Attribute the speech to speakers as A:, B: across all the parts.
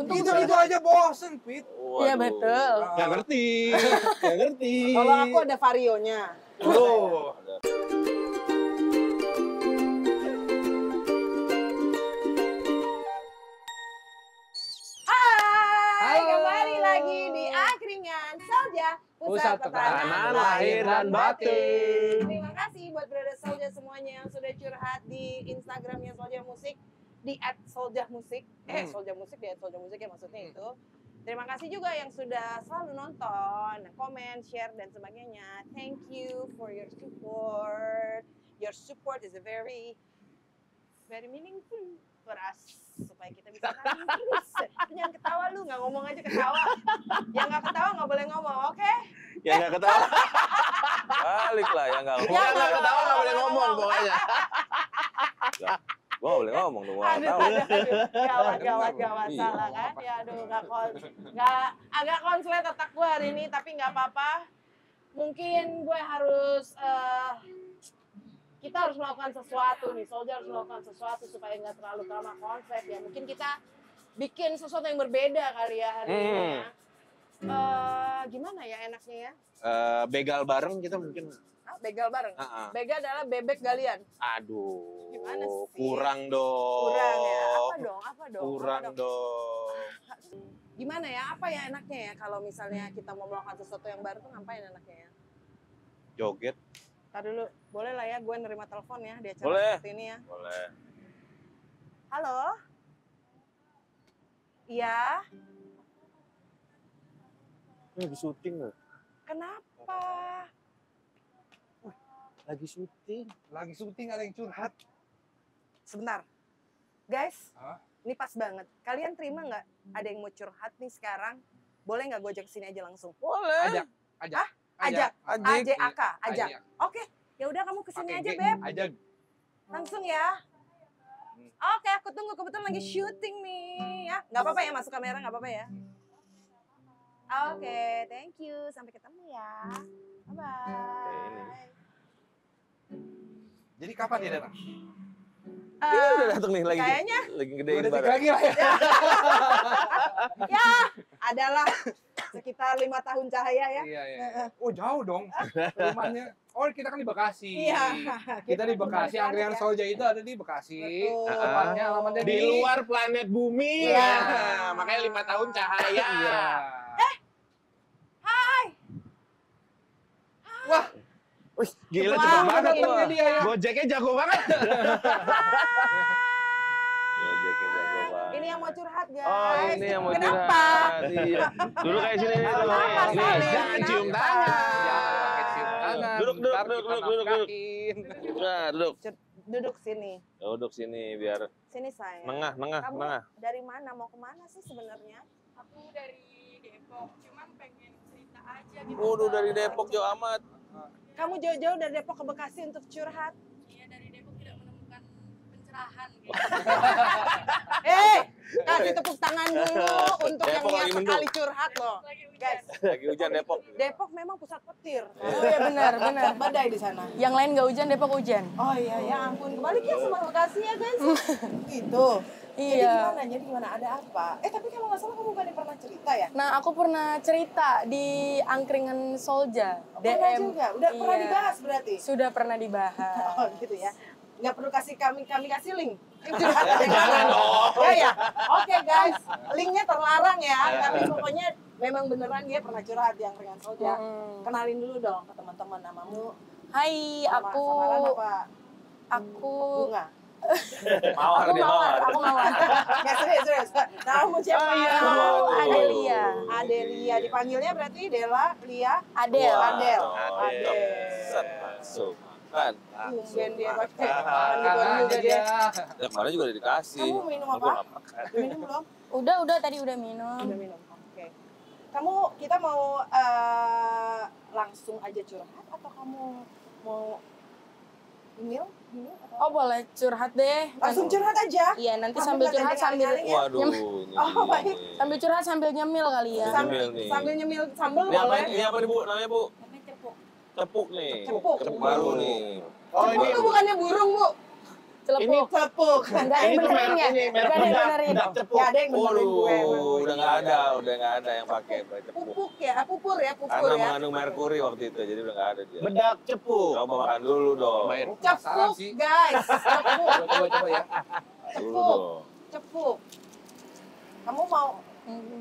A: Untuk
B: Itu itu aja bosen, Pit.
A: Iya betul.
C: Gak ngerti. Gak ngerti.
D: Kalau aku ada varionya.
B: Tuh.
D: Hai,
B: Halo.
D: kembali lagi di Akringan Solja
B: Pusat Tekanan Lahir dan Batin.
D: Terima kasih buat brother Solja semuanya yang sudah curhat di Instagramnya Solja Musik di @soljahmusik. Eh,
B: Hmm.
D: Solja Musik di @soljahmusik ya maksudnya itu. Terima kasih juga yang sudah selalu nonton, komen, share dan sebagainya. Thank you for your support. Your support is a very very meaningful for us supaya kita bisa terus. Jangan ketawa lu, nggak ngomong aja ketawa. Yang nggak ketawa nggak boleh ngomong, oke?
C: Yang gak ketawa. Balik lah yang gak ngomong.
D: Ya,
C: Yang
D: nggak
C: gak ketawa gak boleh ngomong. pokoknya. Gue gak boleh ngomong dong, gue gak tahu.
D: aduh, aduh, gawat, gawat, gawat,
C: Iya.
D: salah kan? Ya aduh, nggak kon, nggak agak konslet otak gue hari ini, tapi nggak apa-apa. Mungkin gue harus, eh, kita harus melakukan sesuatu nih, Soldier harus melakukan sesuatu supaya nggak terlalu lama konsep ya. Mungkin kita bikin sesuatu yang berbeda kali ya hari ini
C: Hmm.
D: ya. Eh, gimana ya enaknya ya?
C: Eh, begal bareng kita mungkin.
D: Begal bareng.
C: Ah, ah.
D: Begal adalah bebek galian.
C: Aduh.
D: Gimana sih?
C: Kurang dong.
D: Kurang ya? Apa dong? Apa dong?
C: Kurang
D: Apa dong?
C: dong.
D: gimana ya apa ya enaknya ya kalau misalnya kita mau melakukan sesuatu yang baru tuh ngapain enaknya ya
C: Joget.
D: Ntar dulu boleh lah ya gue nerima telepon ya di acara
C: Boleh.
D: seperti ini ya
C: Boleh.
D: halo iya
C: Lagi syuting loh.
D: kenapa
C: Lagi syuting.
B: Lagi syuting ada yang curhat.
D: sebentar guys
B: Hah?
D: ini pas banget kalian terima nggak ada yang mau curhat nih sekarang boleh nggak gue ajak sini aja langsung
C: Boleh.
B: Ajak, ajak.
D: ajak
C: Ajak.
D: AJAK ajak oke ya udah kamu ke sini aja beb
B: Ajak.
D: langsung ya
B: Hmm.
D: Oke, aku tunggu kebetulan lagi syuting nih ya. Nggak apa-apa ya masuk kamera, nggak apa-apa ya. Oke, thank you. Sampai ketemu ya. Bye bye.
B: Jadi kapan dia datang?
C: Ini udah dateng nih lagi.
D: kayaknya
C: Lagi gedein barang.
B: lagi lah ya.
D: ya adalah sekitar lima tahun cahaya ya.
B: Iya, iya. Oh, jauh dong. Rumahnya. Oh, kita kan di Bekasi.
D: Iya.
B: Kita di Bekasi, Angkringan
D: ya.
B: Solja itu ada di Bekasi.
D: Betul.
B: Tepatnya alamatnya
C: Di luar planet bumi.
D: Iya.
C: Nah, makanya lima tahun cahaya.
B: Iya.
D: Hai.
B: Wah,
C: Wih, gila
D: Wah,
C: cepet banget
D: ini
C: loh.
B: dia ya.
C: Gojeknya jago banget. Gojeknya jago banget.
D: Ini yang mau curhat guys.
C: Oh ini yang mau
D: Kenapa?
C: curhat. Iya. Duduk kayak sini nih.
B: Kenapa,
D: Salim?
C: Jangan cium tangan.
B: Ya, tangan.
C: Duduk, duduk, duduk, duduk, duduk, duduk. Nah, duduk.
D: Duduk sini.
C: Duduk sini biar
D: Sini saya.
C: nengah, nengah,
D: Kamu
C: nengah.
D: dari mana? Mau ke mana sih sebenarnya?
E: Aku dari Depok, cuman pengen cerita aja gitu.
C: Waduh dari. Depok jauh amat.
D: Kamu jauh-jauh dari Depok ke Bekasi untuk curhat.
E: Iya dari Depok tidak menemukan pencerahan gitu.
D: Eh, kasih tepuk tangan dulu untuk yang niat sekali curhat loh.
E: Lagi hujan.
D: Guys,
C: Lagi hujan Depok.
D: Depok memang pusat petir.
A: Oh iya benar, benar.
D: Badai di sana.
A: Yang lain nggak hujan, Depok hujan.
D: Oh iya, ya ampun. Kembali ya sama Bekasi ya guys. Itu. Jadi
A: Iya.
D: gimana? Jadi gimana? Ada apa? Eh tapi kalau nggak salah kamu bukan pernah cerita ya?
A: Nah, aku pernah cerita di angkringan Solja.
D: Pernah juga? Udah pernah
A: Iya.
D: dibahas berarti?
A: Sudah pernah dibahas.
D: Oh gitu ya. Nggak perlu kasih kami kami kasih link. Yang mana? Ya ya. Oke guys, linknya terlarang ya. Tapi pokoknya memang beneran dia pernah curhat yang dengan Solja.
A: Hmm.
D: Kenalin dulu dong ke teman-teman namamu.
A: Hai,
D: Sama-
A: aku
D: samaran apa?
A: aku
D: Bunga.
C: Mawar
A: aku
C: dia
A: mawar,
C: mawar.
A: aku mawar.
D: Nggak serius serius. Namamu siapa?
A: Aku Adelia.
D: Adelia. Dipanggilnya berarti Dela, Lia,
A: Adel.
C: Wah,
D: Adel.
C: Adel. Masuk. Kan.
D: Tumben dia pakai
B: Makan
D: juga dia.
B: dia.
C: Ya, kemarin juga udah dikasih.
D: Kamu minum apa? Minum belum?
A: Udah, udah tadi udah minum.
D: Udah minum. Oke. Kamu kita mau eh, langsung aja curhat atau kamu mau email? Email atau
A: Oh, boleh curhat deh.
D: langsung curhat aja.
A: Iya, nanti
D: Sambil
A: sambil curhat sambil
D: ya?
C: Waduh. ini
D: Oh, baik.
C: nih.
A: sambil curhat sambil nyemil kali ya.
D: Sambil,
C: Nyemil nih.
D: sambil nyemil sambal
C: Ini apa,
D: boleh.
C: ini apa nih Bu? Namanya Bu?
E: Namanya cepuk.
C: Cepuk nih.
D: Cepuk.
C: Cepuk baru nih.
B: Oh,
D: Cepuk
B: ini
D: itu bukannya burung, Bu.
A: Celepuk.
D: Cepuk.
A: Enggak ada yang
C: Ini tuh
A: benerin
C: merek
A: ya?
C: ini, merek
A: Enggak ada yang
C: bedak.
A: benerin.
C: Cepuk.
D: Ya ada yang benerin gue
C: udah nggak ada, udah nggak ada yang pakai bedak cepu.
D: Pupuk ya, pupur ya, pupur
C: Karena
D: ya.
C: mengandung merkuri waktu itu, jadi udah nggak ada dia.
F: Bedak cepu.
C: Coba makan dulu dong.
B: Penasaran
D: Cepuk, guys. Cepuk,
B: Coba coba ya.
D: Cepuk, cepuk. Kamu mau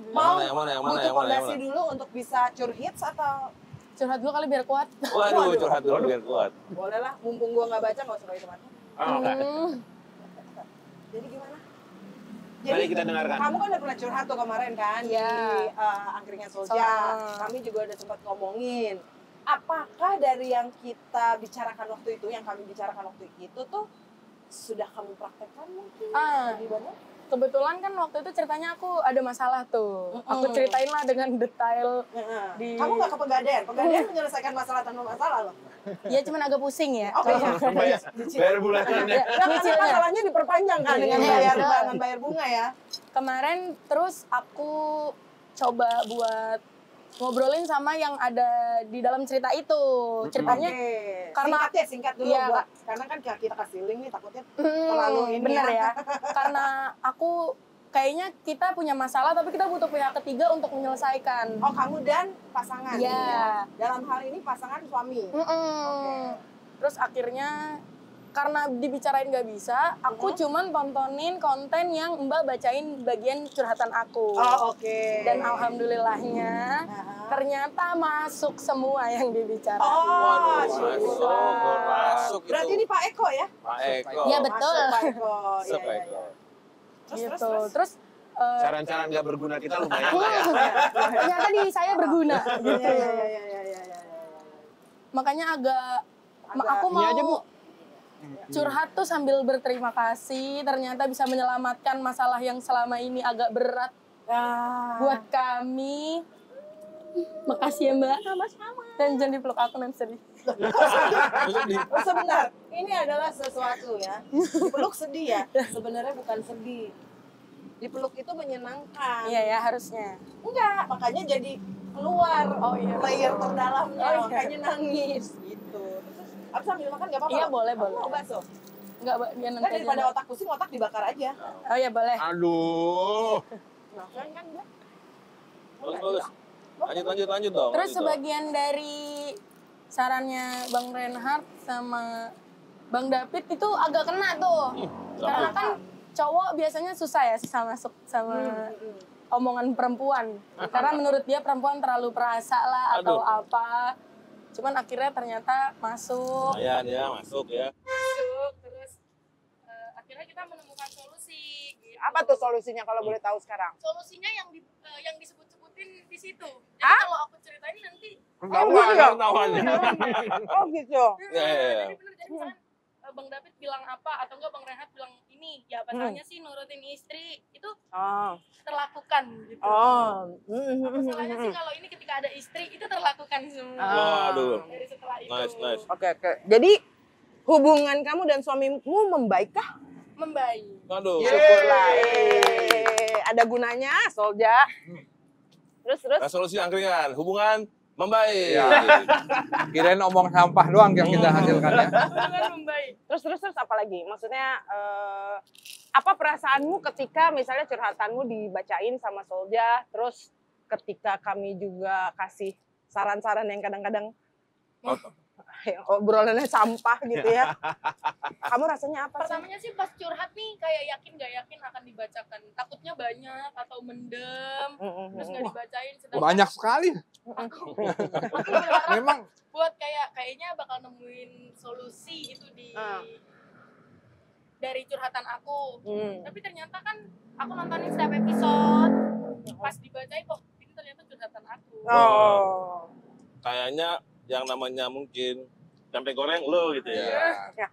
D: mau
C: Yang mana, yang mana,
D: butuh
C: yang mana, yang
D: fondasi
C: mana?
D: dulu untuk bisa curhits atau
A: Curhat dulu kali biar kuat.
C: Waduh, curhat dulu biar kuat.
D: boleh lah, mumpung gua nggak baca nggak usah pakai teman.
A: Hmm.
D: Jadi gimana?
F: Mari kita dengarkan.
D: Kamu kan udah pernah curhat tuh kemarin kan
A: Iya.
D: di uh, angkringan Solja.
A: Soal-
D: Kami juga udah sempat ngomongin. Apakah dari yang kita bicarakan waktu itu, yang kami bicarakan waktu itu tuh sudah kamu praktekkan mungkin?
A: Ah.
D: Lebih banyak?
A: Kebetulan kan waktu itu ceritanya aku ada masalah tuh.
D: Mm-mm.
A: Aku ceritain lah dengan detail.
D: Heeh.
A: Di-
D: Kamu nggak ke pegadaian? Pegadaian menyelesaikan masalah tanpa masalah loh.
A: Ya cuman agak pusing ya.
D: Oke.
A: Kalau-
F: Bayar, bayar bulanannya.
D: Nah, karena masalahnya diperpanjang kan dengan
A: Iya,
D: bayar dengan bayar bunga ya.
A: Kemarin terus aku coba buat ngobrolin sama yang ada di dalam cerita itu. Ceritanya
D: Oke.
A: karena-
D: singkat ya, singkat dulu
A: Iya.
D: buat karena kan kita kasih link nih takutnya
A: hmm,
D: terlalu ini
A: bener
D: ya.
A: ya. Karena aku kayaknya kita punya masalah tapi kita butuh pihak ketiga untuk menyelesaikan.
D: Oh kamu dan pasangan.
A: Iya.
D: ya. Dalam hal ini pasangan suami.
A: Mm-mm.
D: Oke.
A: Terus akhirnya karena dibicarain gak bisa, aku
D: Mhm.
A: cuman tontonin konten yang Mbak bacain bagian curhatan aku.
D: Oh oke.
A: Dan alhamdulillahnya
D: Nah.
A: ternyata masuk semua yang dibicarain.
D: Oh,
C: Waduh, masuk, masuk itu.
D: Berarti ini Pak Eko ya?
C: Pak Eko.
A: Iya, betul.
D: Masuk Pak Eko. Iya, iya,
C: Eko.
D: iya. Terus,
A: gitu.
D: terus, terus.
A: Terus eh,
F: Saran-saran gak berguna kita lumayan ya.
A: ternyata di saya berguna gitu.
D: Iya, iya, iya, iya, iya, iya, iya.
A: Makanya agak, aku mau
F: aja, Bu.
A: Curhat tuh sambil berterima kasih. Ternyata bisa menyelamatkan masalah yang selama ini agak berat
D: Ah.
A: buat kami. Makasih ya Mbak. Dan jangan dipeluk aku nanti sedih.
D: Sebentar, ini adalah sesuatu ya. Dipeluk sedih ya. Sebenarnya bukan sedih. Dipeluk itu menyenangkan.
A: Iya ya harusnya.
D: Enggak, makanya jadi keluar
A: Oh, iya.
D: layer terdalamnya,
A: Oh, iya.
D: makanya nangis gitu. Terus, aku sambil makan nggak apa-apa?
A: Iya, boleh,
D: Aku
A: boleh.
D: Mau bakso?
A: Enggak, Mbak, dia nanti
D: Kan daripada otak pusing, otak dibakar aja.
A: Oh iya boleh.
F: Aduh.
D: Nah, kan kan dia.
C: Bagus, bagus. Lanjut, lanjut, lanjut dong.
A: Terus
C: lanjut dong.
A: sebagian dari sarannya Bang Reinhardt sama Bang David itu agak kena tuh. Karena kan cowok biasanya susah ya masuk sama
D: Hmm.
A: omongan perempuan. Karena menurut dia perempuan terlalu perasa lah atau apa. Cuman akhirnya ternyata masuk.
C: Lumayan ya, masuk ya.
E: masuk terus eh, akhirnya kita menemukan solusi gitu.
D: Apa tuh solusinya kalau boleh tahu sekarang?
E: solusinya yang di, eh, yang disebut-sebutin di situ jadi
D: Hah?
E: kalau aku ceritain nanti
C: Ketahuan,
D: gitu ya?
C: ketahuan ya.
D: Oh gitu.
C: Iya, iya, iya.
E: jadi bener jadi misalkan Bang David bilang apa atau enggak Bang Rehat bilang ini ya masalahnya sih nurutin istri itu
D: Oh.
E: terlakukan gitu
D: Oh.
E: masalahnya sih kalau ini ketika ada istri itu terlakukan semua
D: Ah.
C: Waduh.
E: dari setelah itu
C: Nice, nice.
D: Oke oke. Jadi hubungan kamu dan suamimu membaikkah?
E: membaik
C: Aduh.
D: Syukurlah. Eh, ada gunanya, Solja. Terus terus.
C: Nah, solusi angkringan, hubungan membaik.
B: Iya. Kirain omong sampah doang yang kita hasilkan ya.
E: membaik
D: Terus terus terus apa lagi? Maksudnya eh, apa perasaanmu ketika misalnya curhatanmu dibacain sama Solja, terus ketika kami juga kasih saran-saran yang kadang-kadang yang obrolannya sampah gitu ya. Kamu rasanya apa sih?
E: pertamanya sih pas curhat nih kayak yakin gak yakin akan dibacakan takutnya banyak atau mendem terus nggak dibacain sedangkan
B: Banyak sekali.
E: Aku berharap
B: Memang
E: buat kayak kayaknya bakal nemuin solusi itu di
D: Ah.
E: dari curhatan aku
D: Hmm.
E: tapi ternyata kan aku nontonin setiap episode pas dibacain kok ini ternyata curhatan aku
D: Oh.
C: Kayaknya yang namanya mungkin tempe goreng lo gitu ya.
B: Iya.
E: ya,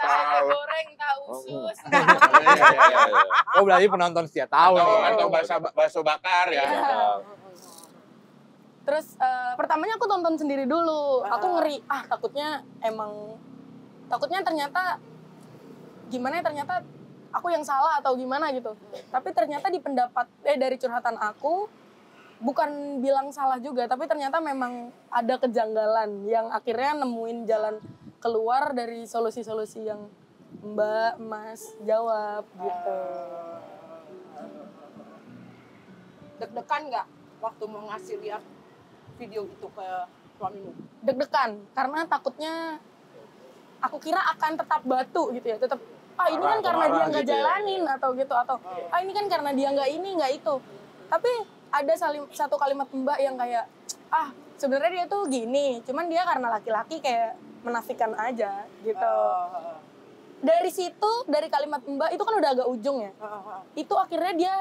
B: Tahu.
E: goreng entah usus
C: Iya, iya, iya, iya.
B: Oh berarti penonton setia tahu
F: Atau,
B: nih.
F: atau bakso, bakso bakar ya.
A: Iya. Terus eh, pertamanya aku tonton sendiri dulu. Aku ngeri, ah takutnya emang takutnya ternyata gimana ya ternyata aku yang salah atau gimana gitu. Tapi ternyata di pendapat eh dari curhatan aku bukan bilang salah juga, tapi ternyata memang ada kejanggalan yang akhirnya nemuin jalan keluar dari solusi-solusi yang Mbak, Mas jawab gitu.
D: Deg-degan nggak waktu mau ngasih lihat video itu ke suamimu?
A: deg-degan karena takutnya aku kira akan tetap batu gitu ya tetap ah ini kan
C: Marah,
A: karena dia nggak
C: gitu ya.
A: jalanin atau gitu atau ah ini kan karena dia nggak ini nggak itu tapi ada salim, satu kalimat mbak yang kayak ah sebenarnya dia tuh gini cuman dia karena laki-laki kayak menafikan aja gitu
D: Oh,
A: dari situ dari kalimat mbak itu kan udah agak ujung ya itu akhirnya dia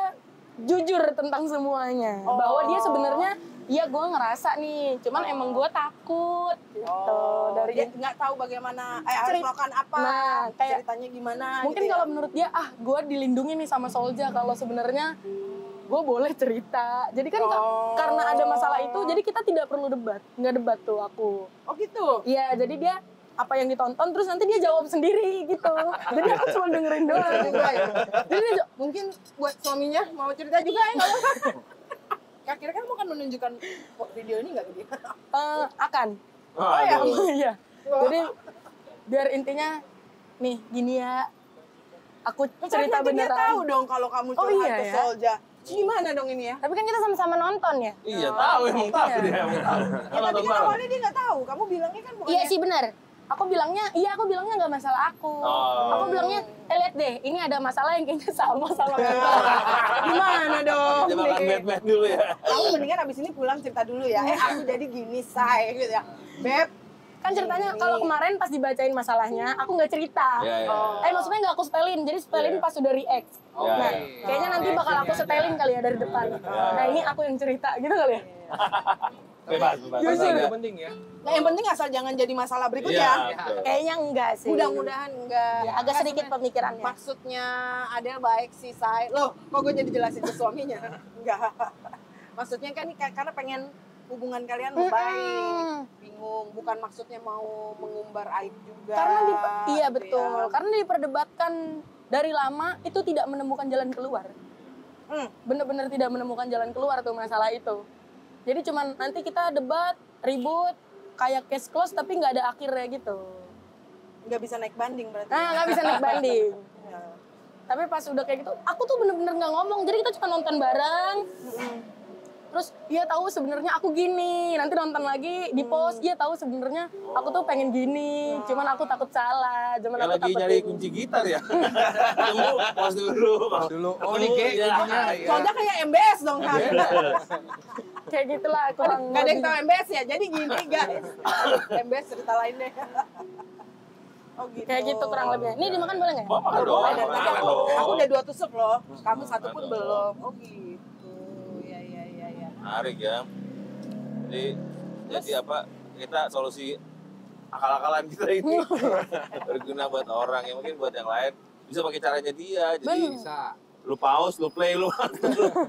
A: jujur tentang semuanya
D: Oh.
A: bahwa dia sebenarnya iya gue ngerasa nih. Cuman
D: Oh.
A: emang gue takut gitu.
D: Oh,
A: dari
D: dia nggak tahu bagaimana eh harus
A: Cerit-
D: melakukan apa
A: Nah, kayak-
D: ceritanya gimana
A: mungkin
D: gitu ya.
A: kalau menurut dia ah gue dilindungi nih sama Solja. Kalau sebenarnya gue boleh cerita. Jadi kan ka-
D: Oh.
A: karena ada masalah itu jadi kita tidak perlu debat. Nggak debat tuh aku.
D: Oh gitu?
A: Iya jadi dia apa yang ditonton terus nanti dia jawab sendiri gitu. Jadi aku cuma dengerin doang.
D: Juga ya
A: jadi dia ja-
D: mungkin buat suaminya mau cerita juga ya akhirnya kan mau kan menunjukkan video ini nggak ke dia
A: eh, akan
C: Oh,
D: ya?
A: iya jadi biar intinya nih gini ya aku cerita
D: nanti dia
A: beneran
D: tahu dong kalau kamu
A: Oh,
D: curhat
A: iya
D: ke
A: ya?
D: Solja gimana dong ini ya
A: tapi kan kita sama-sama nonton ya
C: Iya tahu emang tahu
A: Iya.
C: dia emang tahu.
D: Ya, tapi kan awalnya dia nggak tahu. Kamu bilangnya kan bukan
A: Iya sih benar. Aku bilangnya, iya aku bilangnya nggak masalah aku.
C: Oh.
A: Aku bilangnya, eh lihat deh, ini ada masalah yang kayaknya sama sama.
D: Gimana dong? Nih?
C: Batman dulu ya.
D: Kamu mendingan abis ini pulang cerita dulu ya. Eh aku jadi gini say gitu ya. Beb.
A: Kan ceritanya kalau kemarin pas dibacain masalahnya, aku nggak cerita.
C: Iya, iya.
D: Oh.
A: Eh maksudnya nggak aku setelin, jadi setelin
C: Iya.
A: pas udah react.
C: Iya,
A: Nah,
C: iya.
A: kayaknya nanti bakal aku setelin kali ya dari depan. Nah ini aku yang cerita, gitu kali ya?
C: Bebas, bebas.
B: Jujur
C: Asal
B: itu
C: dia-
B: penting ya.
D: Nah yang penting asal jangan jadi masalah
C: Iya,
D: berikutnya.
C: betul.
A: Kayaknya enggak sih.
D: Mudah-mudahan enggak.
A: Ya, agak
D: Kan
A: sedikit pemikirannya.
D: Maksudnya ada baik sih say. Loh kok gue jadi jelasin ke suaminya? Enggak. Maksudnya kan karena pengen hubungan kalian baik. Bingung. Bukan maksudnya mau mengumbar aib juga.
A: Karena di, iya
D: gitu
A: betul.
D: ya.
A: Karena diperdebatkan dari lama itu tidak menemukan jalan keluar.
D: Hmm.
A: Bener-bener tidak menemukan jalan keluar tuh masalah itu. Jadi cuman nanti kita debat, ribut, kayak case close tapi nggak ada akhirnya gitu.
D: nggak bisa naik banding berarti.
A: Nah nggak bisa naik banding.
D: Ya.
A: tapi pas udah kayak gitu, aku tuh bener-bener nggak ngomong. Jadi kita cuma nonton bareng. Terus dia tahu sebenarnya aku gini. Nanti nonton lagi di post dia tahu sebenarnya aku tuh pengen gini. Cuman aku takut salah. Cuman
C: Kayak
A: aku
C: lagi
A: takut
C: nyari
A: ini.
C: kunci gitar ya. Temu, pause dulu.
B: Pas dulu. Oh ini kayak
C: Iya.
B: ya.
D: Soalnya kayak MBS dong kan.
A: Kayak gitulah kurang
D: Gak ada yang tahu MBS ya, jadi gini guys. MBS cerita lain deh. Oh gitu.
A: kayak gitu kurang lebih. Ini dimakan boleh nggak?
C: Oh, makan
D: Boleh,
C: dong,
D: dari tadi
C: makan
D: aku, aku udah dua tusuk loh. Kamu satu pun belum. Oh gitu. Ya ya ya ya.
C: Menarik ya. Jadi, jadi apa? Kita solusi akal-akalan kita ini berguna buat orang yang mungkin buat yang lain bisa pakai caranya dia. Jadi
A: Bener.
B: Bisa.
C: Lu pause, lu play, lu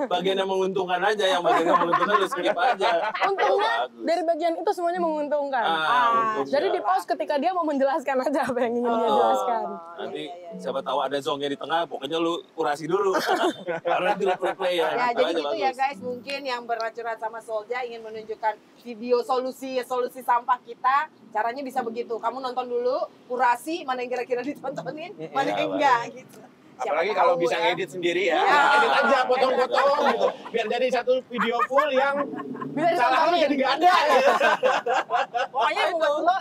C: bagian yang menguntungkan aja, yang bagian yang menguntungkan lu skip aja.
A: Untungnya dari bagian itu semuanya menguntungkan.
C: Ah,
D: Ah,
C: untungnya.
A: Jadi di pause ketika dia mau menjelaskan aja apa yang ingin dia
C: Oh.
A: jelaskan.
C: Nanti
D: Iya, iya, iya.
C: siapa tahu ada zongnya di tengah, pokoknya lu kurasi dulu. Karena nanti lu play play ya.
D: Ya,
C: Itu
D: jadi gitu ya guys, mungkin yang bercurhat sama Solja ingin menunjukkan video solusi solusi sampah kita, caranya bisa begitu. Kamu nonton dulu, kurasi mana yang kira-kira ditontonin, mana yang enggak gitu. Siapa
F: Apalagi kalau bisa
D: ya.
F: ngedit sendiri ya.
D: Ya.
F: Edit aja potong-potong gitu. Biar jadi satu video full yang
A: Bisa
F: salah jadi nggak ada. gitu.
D: Pokoknya buat lo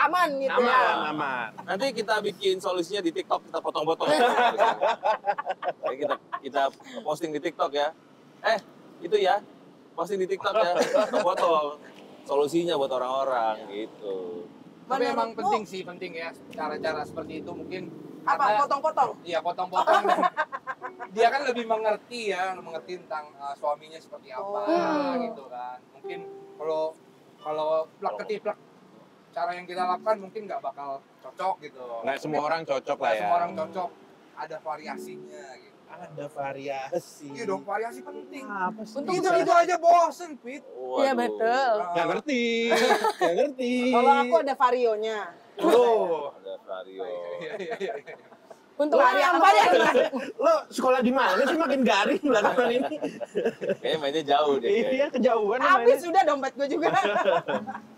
D: aman gitu ya.
F: Aman, aman.
C: Nanti kita bikin solusinya di TikTok, kita potong-potong. Jadi kita kita posting di TikTok ya. Eh, itu ya. Posting di TikTok ya. Potong-potong. Solusinya buat orang-orang gitu.
B: Tapi emang penting sih, penting ya cara-cara seperti itu mungkin
D: Apa potong-potong?
B: Iya potong-potong. dan dia kan lebih mengerti ya, mengerti tentang uh, suaminya seperti apa
A: Oh.
B: gitu kan. Mungkin kalau kalau plak ketiplak cara yang kita lakukan mungkin nggak bakal cocok gitu.
F: Nggak semua orang cocok lah
B: Nggak
F: ya.
B: semua orang cocok. Ada variasinya gitu.
F: Ada variasi.
B: Iya dong, variasi penting.
F: Apa sih?
A: Untuk
B: Itu itu aja bosen, Pit.
A: Iya betul.
F: Nggak ngerti. Nggak ngerti.
D: Kalau aku ada varionya.
F: Tuh.
C: Ada Vario.
B: Iya, iya, iya.
A: Untuk yang
D: apa ya?
F: Lo sekolah di mana sih makin garing belakangan ini?
C: Kayaknya mainnya jauh deh.
F: Iya, kejauhan
D: Habis sudah dompet gue juga.